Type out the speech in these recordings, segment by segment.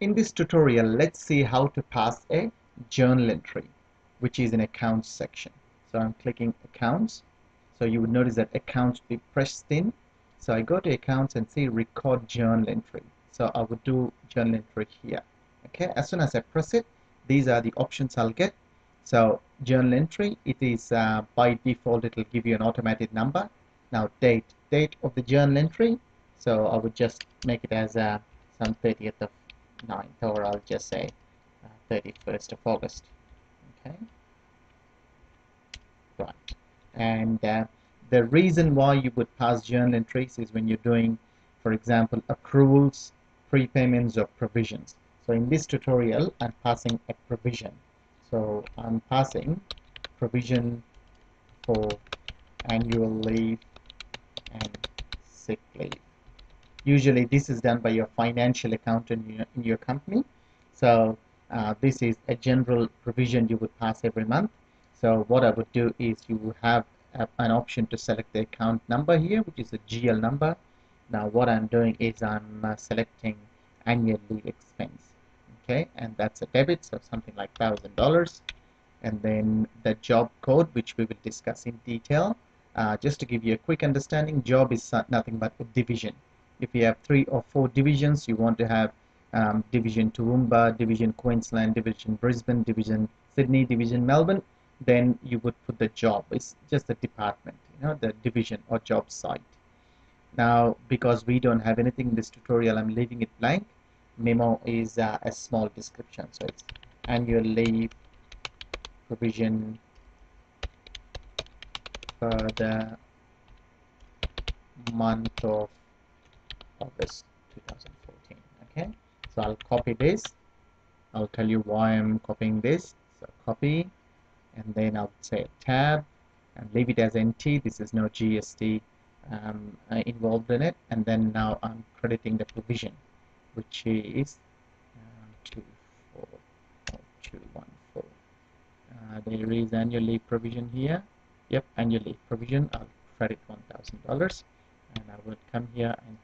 in this tutorial let's see how to pass a journal entry which is in accounts section. So I'm clicking accounts. So you would notice that accounts be pressed in. So I go to accounts and see record journal entry. So I would do journal entry here. Okay as soon as I press it these are the options I'll get. So journal entry it is uh, by default it will give you an automatic number. Now date date of the journal entry. So I would just make it as uh, some 30th of 9th or I'll just say uh, 31st of August. Okay. Right. And uh, the reason why you would pass journal entries is when you're doing for example accruals prepayments or provisions. So in this tutorial I'm passing a provision. So I'm passing provision for annual leave and sick leave usually this is done by your financial accountant in your, in your company. So uh, this is a general provision you would pass every month. So what I would do is you have a, an option to select the account number here which is a GL number. Now what I'm doing is I'm uh, selecting annual expense okay? And that's a debit so something like thousand dollars. And then the job code which we will discuss in detail. Uh, just to give you a quick understanding job is nothing but a division if you have three or four divisions you want to have um, division Toowoomba, division Queensland, division Brisbane, division Sydney, division Melbourne then you would put the job. It's just the department you know the division or job site. Now because we don't have anything in this tutorial I'm leaving it blank. Memo is uh, a small description. So it's annual leave provision for the month of August 2014 okay? So I'll copy this. I'll tell you why I'm copying this. So copy and then I'll say tab and leave it as NT this is no GST um, uh, involved in it. And then now I'm crediting the provision which is uh, 24214 uh, there is annual leave provision here. Yep annual leave provision. I'll credit $1,000 and I will come here and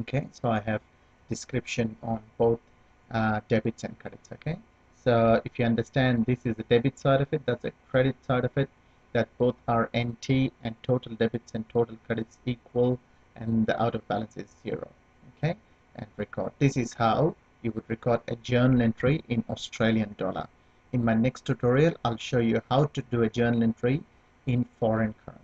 okay so I have description on both uh, debits and credits okay? So if you understand this is the debit side of it that's the credit side of it that both are NT and total debits and total credits equal and the out of balance is zero okay? And record this is how you would record a journal entry in Australian dollar. In my next tutorial I'll show you how to do a journal entry in foreign currency